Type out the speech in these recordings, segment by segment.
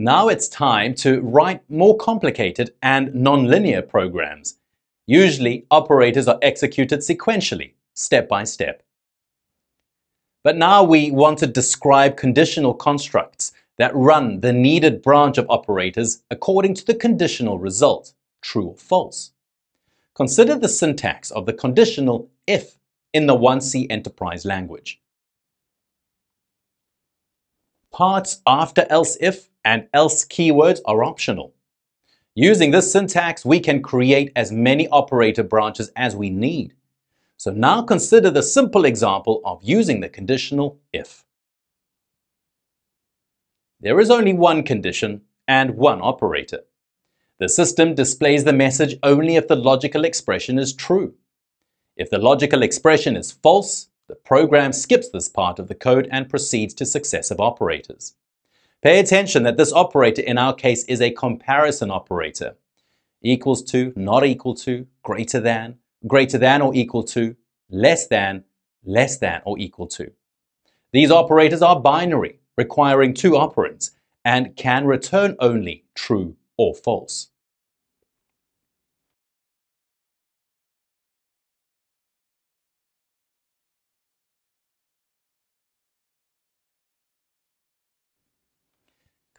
Now it's time to write more complicated and nonlinear programs. Usually, operators are executed sequentially, step by step. But now we want to describe conditional constructs that run the needed branch of operators according to the conditional result, true or false. Consider the syntax of the conditional if in the 1C enterprise language. Parts after else if and else keywords are optional. Using this syntax, we can create as many operator branches as we need. So now consider the simple example of using the conditional if. There is only one condition and one operator. The system displays the message only if the logical expression is true. If the logical expression is false, the program skips this part of the code and proceeds to successive operators. Pay attention that this operator in our case is a comparison operator. Equals to, not equal to, greater than, greater than or equal to, less than, less than or equal to. These operators are binary, requiring two operands, and can return only true or false.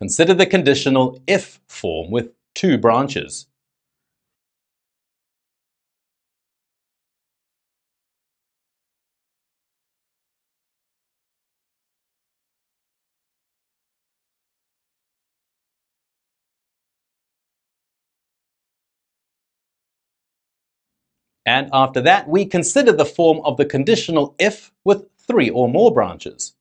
Consider the conditional if form with two branches. And after that, we consider the form of the conditional if with three or more branches.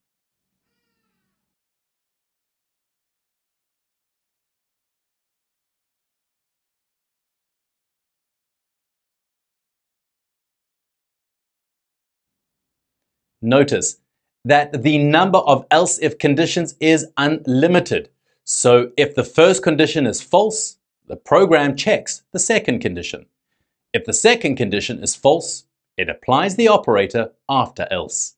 Notice that the number of else if conditions is unlimited. So if the first condition is false, the program checks the second condition. If the second condition is false, it applies the operator after else.